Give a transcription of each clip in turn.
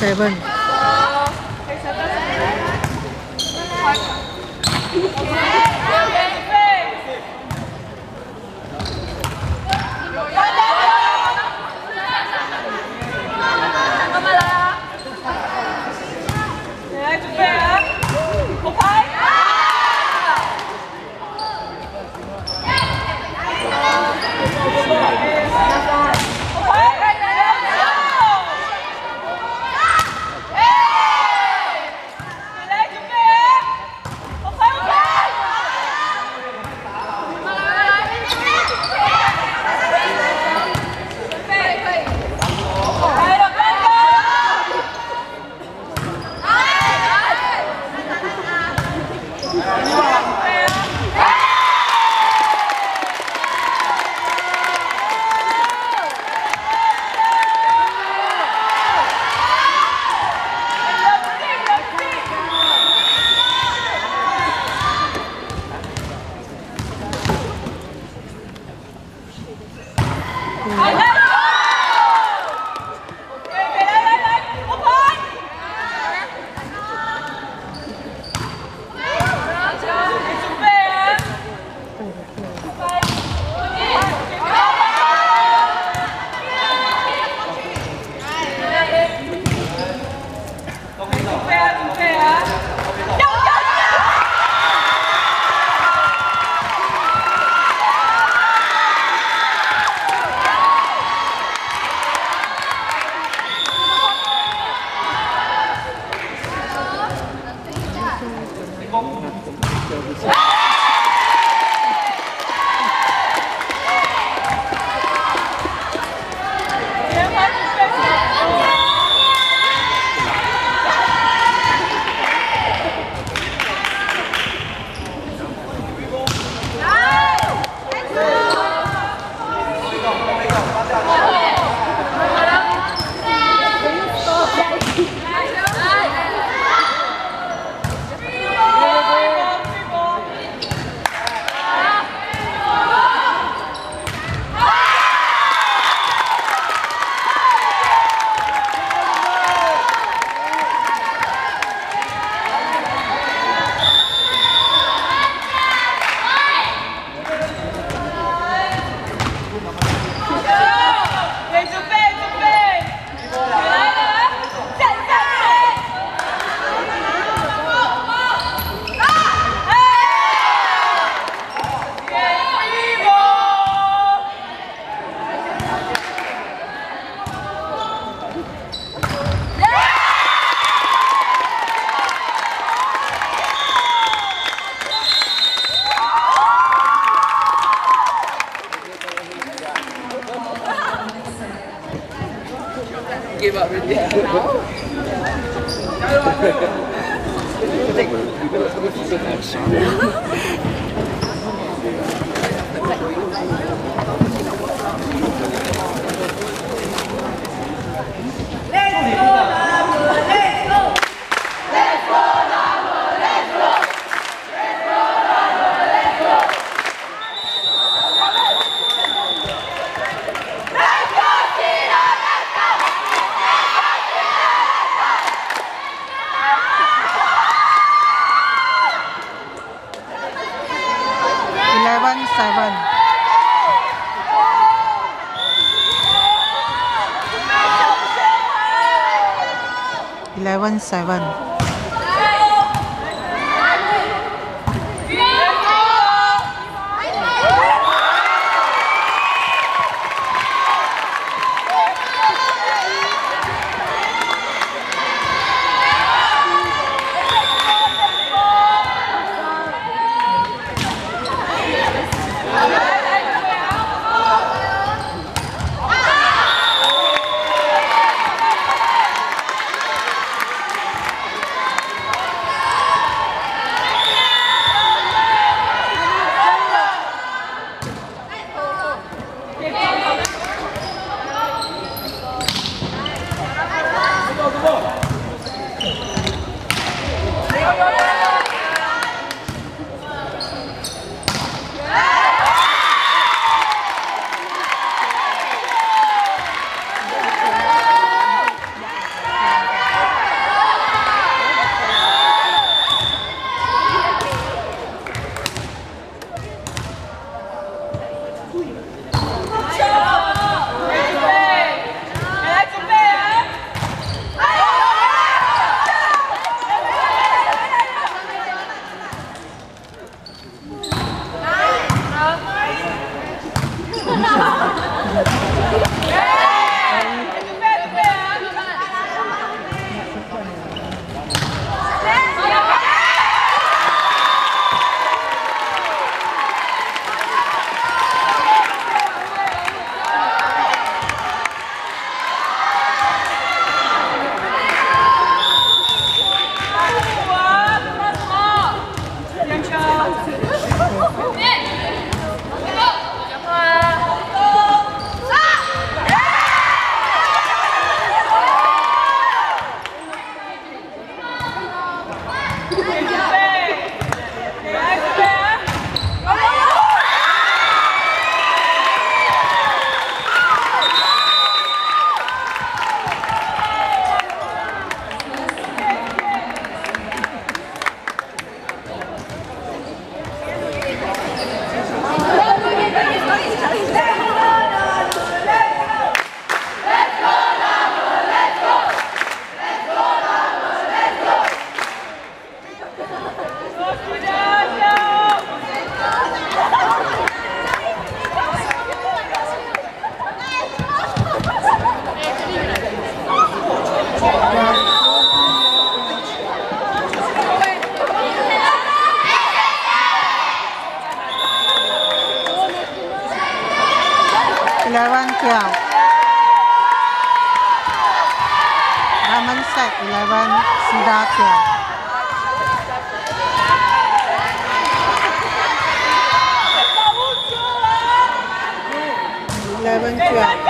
seven. Thank you. 7 Dunman Sec, eleven, Cedar, twelve. Eleven, twelve.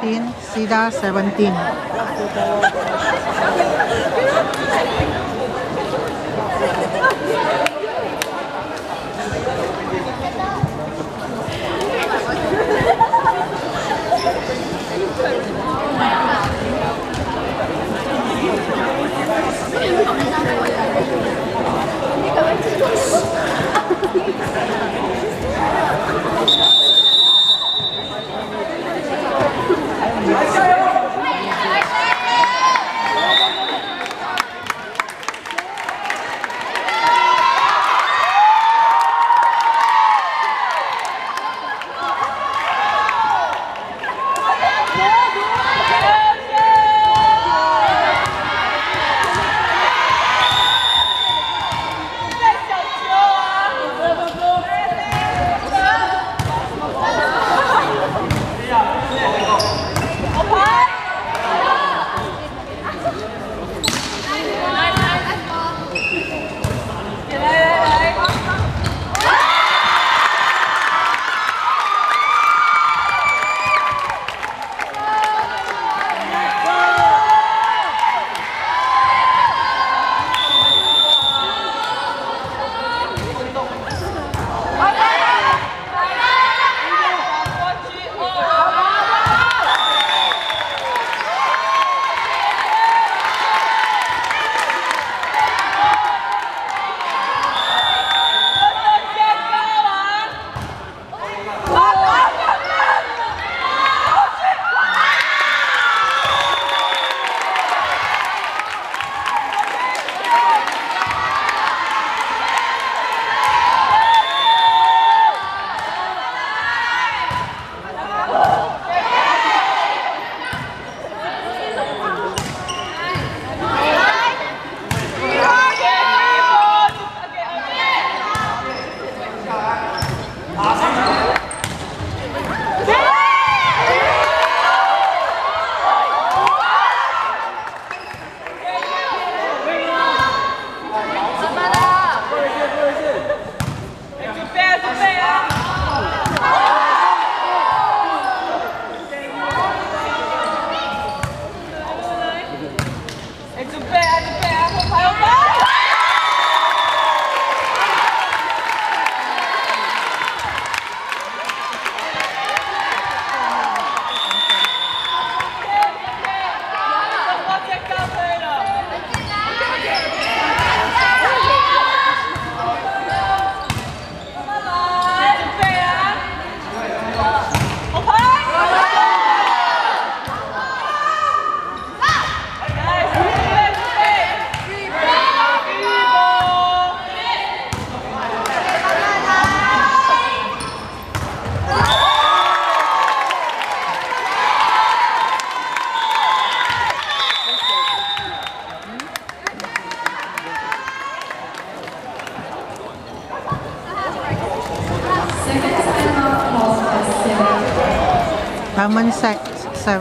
15, SIDA 17.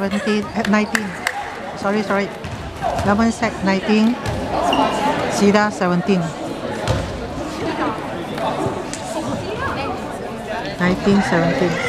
17, eh, 19. Sorry, sorry. Dunman Sec 19. Cedar 17. 19, 17.